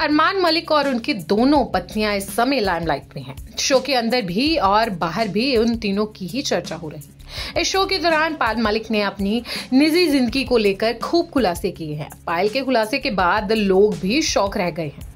अरमान मलिक और उनकी दोनों पत्नियाँ इस समय लाइमलाइट में हैं। शो के अंदर भी और बाहर भी उन तीनों की ही चर्चा हो रही है। इस शो के दौरान पायल मलिक ने अपनी निजी ज़िंदगी को लेकर खूब खुलासे किए हैं। पायल के खुलासे के बाद लोग भी शौक रह गए हैं।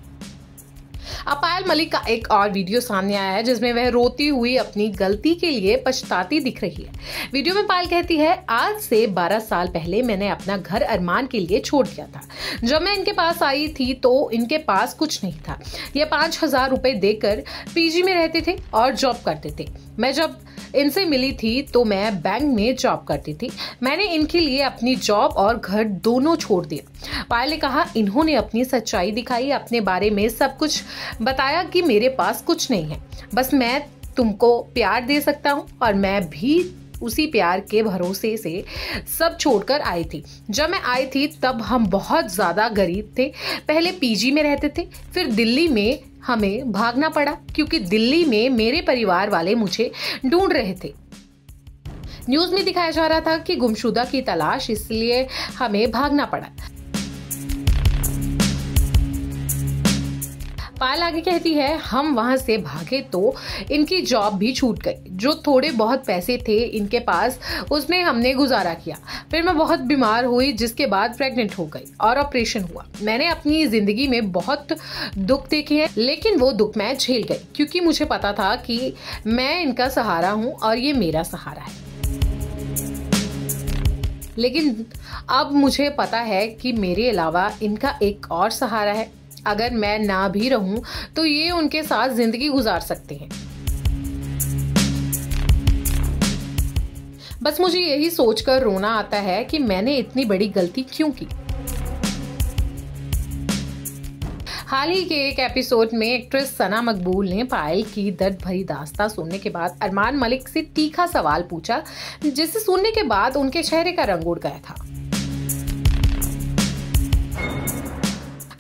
अब पायल मलिक का एक और वीडियो सामने आया है, जिसमें वह रोती हुई अपनी गलती के लिए पछताती दिख रही है। वीडियो में पायल कहती है, आज से 12 साल पहले मैंने अपना घर अरमान के लिए छोड़ दिया था। जब मैं इनके पास आई थी तो इनके पास कुछ नहीं था। यह पाँच हज़ार रुपए देकर पीजी में रहते थे और जॉब करते थे। मैं जब इनसे मिली थी तो मैं बैंक में जॉब करती थी। मैंने इनके लिए अपनी जॉब और घर दोनों छोड़ दिया। पायल ने कहा, इन्होंने अपनी सच्चाई दिखाई, अपने बारे में सब कुछ बताया कि मेरे पास कुछ नहीं है। बस मैं तुमको प्यार दे सकता हूँ और मैं भी उसी प्यार के भरोसे से सब छोड़कर आई थी। जब मैं आई थी, तब हम बहुत ज़्यादा गरीब थे। पहले पीजी में रहते थे, फिर दिल्ली में हमें भागना पड़ा, क्योंकि दिल्ली में मेरे परिवार वाले मुझे ढूंढ रहे थे। न्यूज़ में दिखाया जा रहा था कि गुमशुदा की तलाश इसलिए हमें भागना पड़ा। पायल आगे कहती है, हम वहाँ से भागे तो इनकी जॉब भी छूट गई। जो थोड़े बहुत पैसे थे इनके पास, उसमें हमने गुजारा किया। फिर मैं बहुत बीमार हुई, जिसके बाद प्रेग्नेंट हो गई और ऑपरेशन हुआ। मैंने अपनी ज़िंदगी में बहुत दुख देखे हैं, लेकिन वो दुख मैं झेल गई, क्योंकि मुझे पता था कि मैं इनका सहारा हूँ और ये मेरा सहारा है। लेकिन अब मुझे पता है कि मेरे अलावा इनका एक और सहारा है। अगर मैं ना भी रहूँ तो ये उनके साथ ज़िंदगी गुजार सकते हैं। बस मुझे यही सोचकर रोना आता है कि मैंने इतनी बड़ी गलती क्यों की? हाल ही के एक एपिसोड में एक्ट्रेस सना मकबूल ने पायल की दर्द भरी दास्ता सुनने के बाद अरमान मलिक से तीखा सवाल पूछा, जिसे सुनने के बाद उनके चेहरे का रंग उड़ गया था।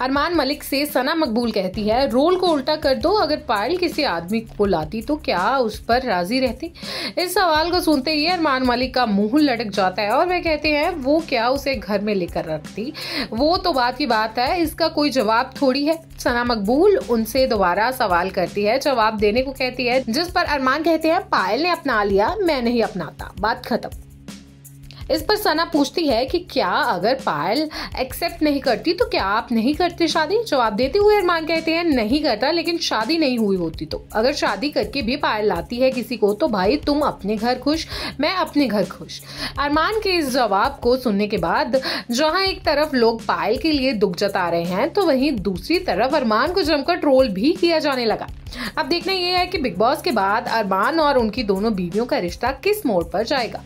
अरमान मलिक से सना मकबूल कहती है, रोल को उल्टा कर दो, अगर पायल किसी आदमी को लाती तो क्या उस पर राज़ी रहती? इस सवाल को सुनते ही अरमान मलिक का मुँह लटक जाता है और वह कहते हैं, वो क्या उसे घर में लेकर रखती? वो तो बात की बात है, इसका कोई जवाब थोड़ी है। सना मकबूल उनसे दोबारा सवाल करती है, जवाब देने को कहती है, जिस पर अरमान कहते हैं, पायल ने अपना लिया, मैं नहीं अपनाता। बात खत्म। इस पर सना पूछती है कि क्या अगर पायल एक्सेप्ट नहीं करती तो क्या आप नहीं करते शादी? जवाब देते हुए अरमान कहते हैं, नहीं करता, लेकिन शादी नहीं हुई होती तो। अगर शादी करके भी पायल लाती है किसी को तो भाई तुम अपने घर खुश, मैं अपने घर खुश। अरमान के इस जवाब को सुनने के बाद, जहाँ एक तरफ़ लोग पायल के लिए दुख जता रहे हैं तो वहीं दूसरी तरफ़ अरमान को जमकर ट्रोल भी किया जाने लगा। अब देखना यह है कि बिग बॉस के बाद अरमान और उनकी दोनों बीवियों का रिश्ता किस मोड़ पर जाएगा।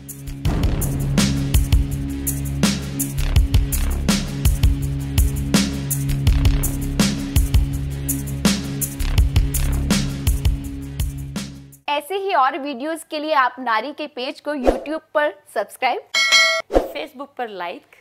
ऐसे ही और वीडियोस के लिए आप नारी के पेज को यूट्यूब पर सब्सक्राइब फेसबुक पर लाइक